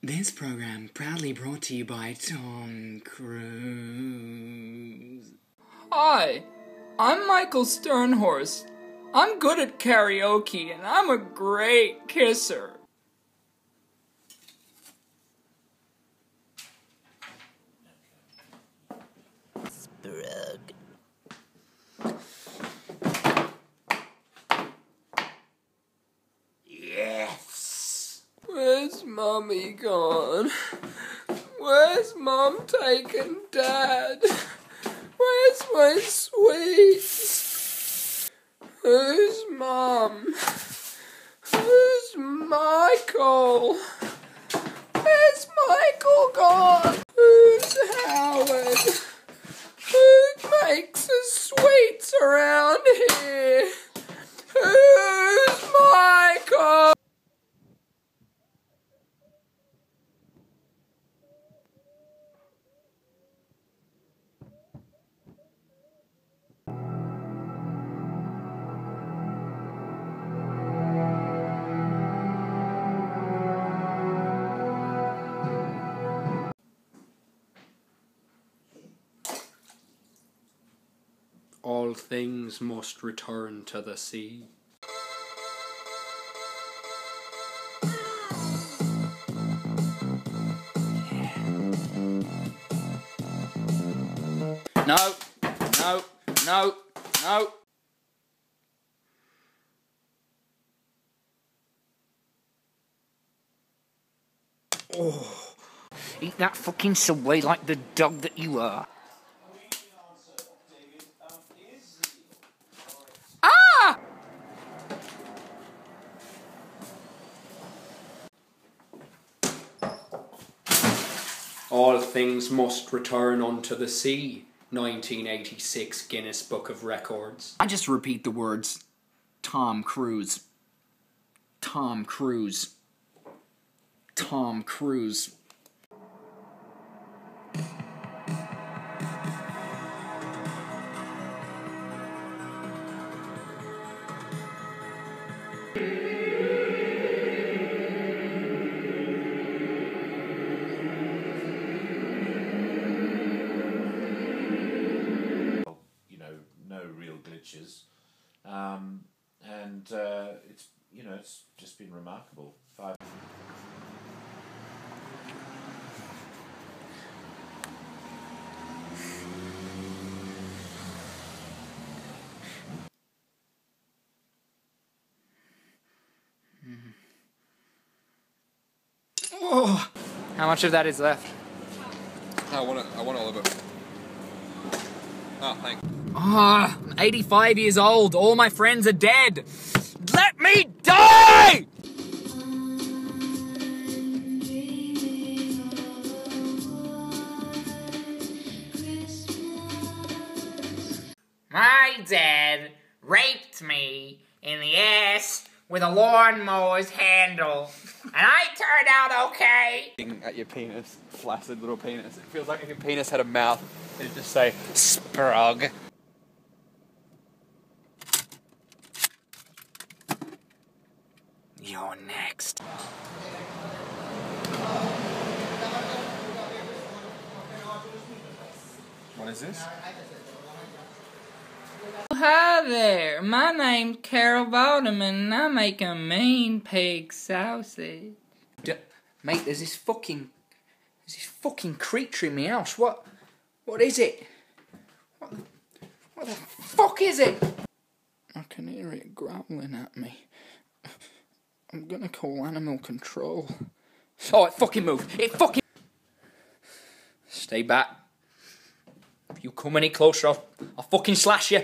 This program proudly brought to you by Tom Cruise. Hi, I'm Michael Sternhorst. I'm good at karaoke and I'm a great kisser. Yes. Mummy gone? Where's Mum taken Dad? Where's my sweets? Who's Mum? Who's Michael? Where's Michael gone? Who's Howard? Who makes the sweets around here? All things must return to the sea. No, no, no, no. Oh. Eat that fucking subway like the dog that you are. All things must return unto the sea. 1986 Guinness Book of Records. I just repeat the words Tom Cruise. Tom Cruise. Tom Cruise. Um, and uh, it's you know it's just been remarkable. Five. How much of that is left? I want it. I want all of it. Oh, thanks. Ah, I'm 85 years old. All my friends are dead. Let me die! My dad raped me in the ass with a lawnmower's handle, and I turned out okay. At your penis, flaccid little penis. It feels like if your penis had a mouth, it'd just say "sprug." You're next. What is this? Hi there, my name's Carol Balderman and I make a mean pig sausage. D- mate, there's this fucking. There's this fucking creature in my house. What. What is it? What the, what the fuck is it? I can hear it growling at me. I'm gonna call animal control. Oh, it fucking moved. It fucking. Stay back. If you come any closer, I'll, I'll fucking slash you.